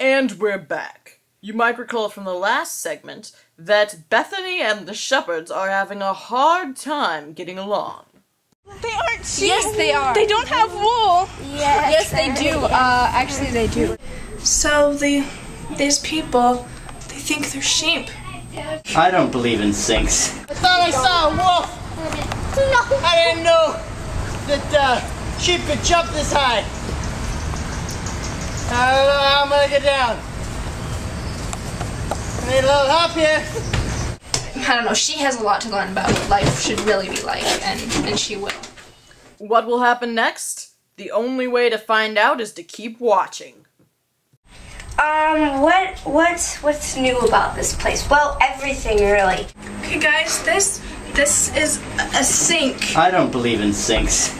And we're back. You might recall from the last segment that Bethany and the shepherds are having a hard time getting along. They aren't sheep. Yes, they are. They don't have wool. Yes, they do. Uh, actually, they do. So the these people, they think they're sheep. I don't believe in sinks. I thought I saw a wolf. No. I didn't know that uh, sheep could jump this high. I don't know how I'm gonna get down. I need a little help here. I don't know. She has a lot to learn about what life should really be like, and and she will. What will happen next? The only way to find out is to keep watching. Um, what what's what's new about this place? Well, everything really. Okay, guys, this this is a sink. I don't believe in sinks.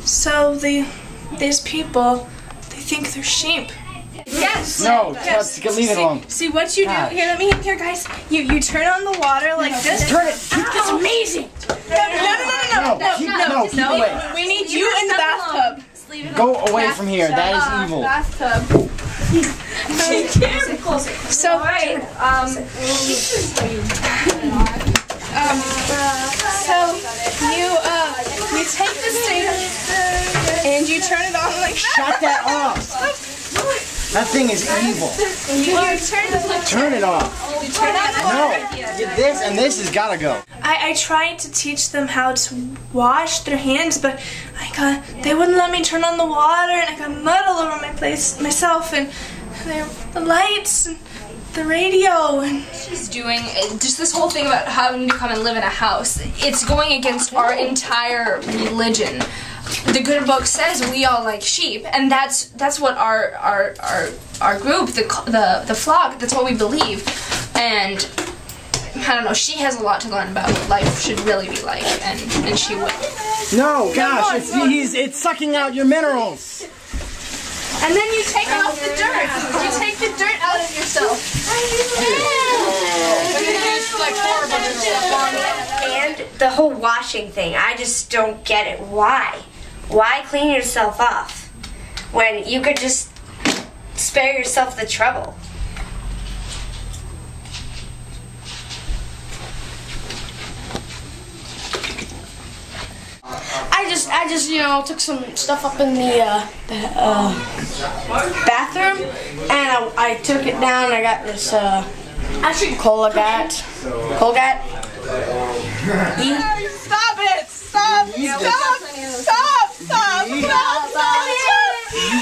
So the these people, they think they're sheep. Yes. No, let's leave it alone. See what you do here. Let me here, guys. You you turn on the water like this. Turn it. Keep It's amazing. No, no, no, no, no, no, No, keep, no, keep away. We need you in the bathtub. Go away from here. That is evil. Bathtub. So Um. Um, so you uh you take this thing and you turn it on like Shut that off. That thing is evil. you, you turn it. Turn it off. You turn on No. Get this and this has got to go. I, I tried to teach them how to wash their hands, but I got they wouldn't let me turn on the water, and I got mud all over my place myself, and the, the lights and the radio, and She's doing uh, just this whole thing about having to come and live in a house. It's going against our entire religion. The good book says we all like sheep, and that's that's what our our our, our group, the the the flock, that's what we believe. And I don't know. She has a lot to learn about what life should really be like, and and she will. No, gosh, it's, he's, it's sucking out your minerals. and then you take off the dirt. You take the dirt out of yourself. And the whole washing thing, I just don't get it. Why? Why clean yourself off when you could just spare yourself the trouble? I just, I just, you know, took some stuff up in the, uh, uh, bathroom, and I, I took it down. I got this, uh, Colgate, Colgate. E. Stop it! Stop! Stop! Stop! You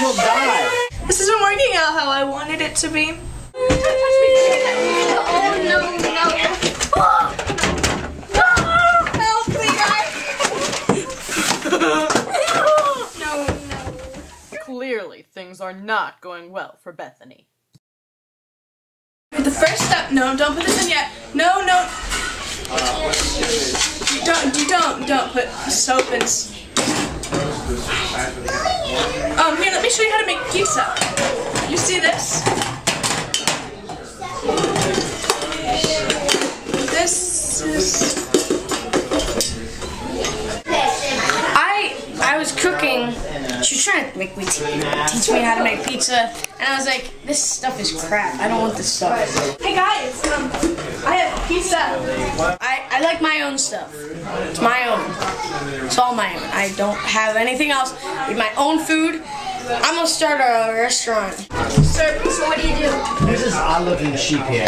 will die. This isn't working out how I wanted it to be. Oh no no! Help me, guys! Clearly, things are not going well for Bethany. The first step. No, don't put this in yet. No, no. Oh, you don't. You don't. Don't put soap and. Um. Here, let me show you how to make pizza. You see? This She trying to make me te- teach me how to make pizza, and I was like, this stuff is crap. I don't want this stuff. Hey guys. Um. I have pizza. I, I like my own stuff. It's my own. It's all my own. I don't have anything else. Eat my own food. I'm gonna start a restaurant. Sir, so what do you do? This odd looking sheep here.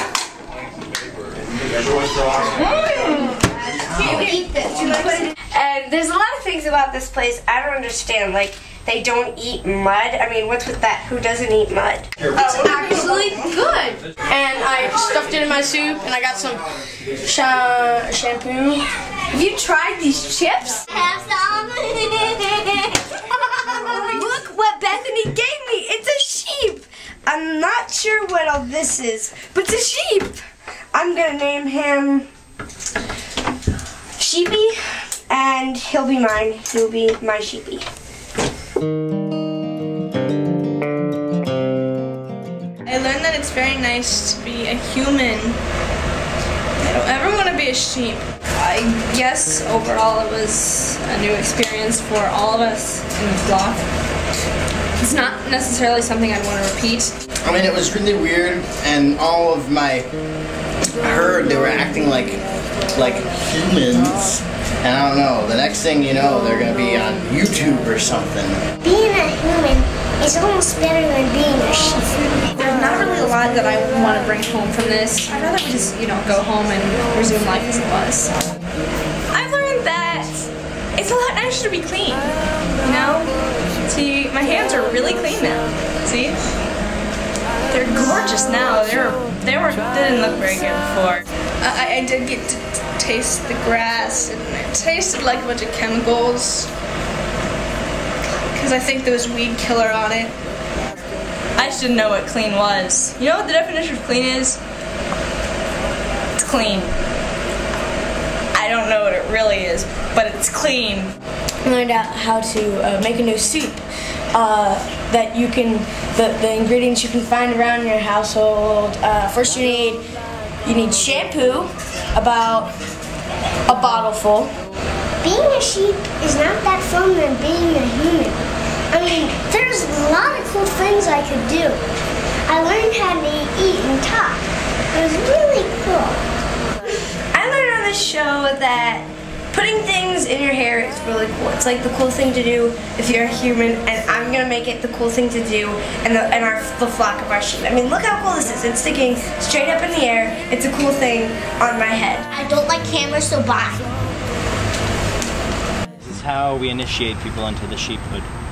And there's a lot of things about this place I don't understand. Like they don't eat mud. I mean, what's with that? Who doesn't eat mud? It's actually good. And I stuffed it in my soup, and I got some sha- shampoo. Have you tried these chips? Have some. Look what Bethany gave me. It's a sheep. I'm not sure what all this is, but it's a sheep. I'm gonna name him Sheepy, and he'll be mine. He'll be my sheepy. I learned that it's very nice to be a human. I don't ever want to be a sheep. I guess overall it was a new experience for all of us in the flock. It's not necessarily something I'd want to repeat. I mean, it was really weird, and all of my herd, they were acting like like humans, and I don't know. The next thing you know, they're gonna be on YouTube or something. Being a human is almost better than being a sheep. There's not really a lot that I want to bring home from this. I'd rather we just, you know, go home and resume life as it was. I've learned that it's a lot nicer to be clean. You know? See, my hands are really clean now. See? They're gorgeous now. They're they were they didn't look very good before. I, I did get to taste the grass, and it tasted like a bunch of chemicals. Because I think there was weed killer on it. I just didn't know what clean was. You know what the definition of clean is? It's clean. I don't know what it really is, but it's clean. I learned out how to uh, make a new soup uh, that you can the, the ingredients you can find around your household. Uh, first, you need you need shampoo, about a bottle full. Being a sheep is not that fun than being a human. I mean, there's a lot of cool things I could do. I learned how to eat and talk. It was really cool. I learned on this show that putting things in your hair is really cool. It's like the cool thing to do if you're a human, and I'm gonna make it the cool thing to do in, the, in our the flock of our sheep. I mean, look how cool this is. It's sticking straight up in the air. It's a cool thing on my head. I don't like cameras, so bye. This is how we initiate people into the sheephood.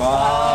Bye.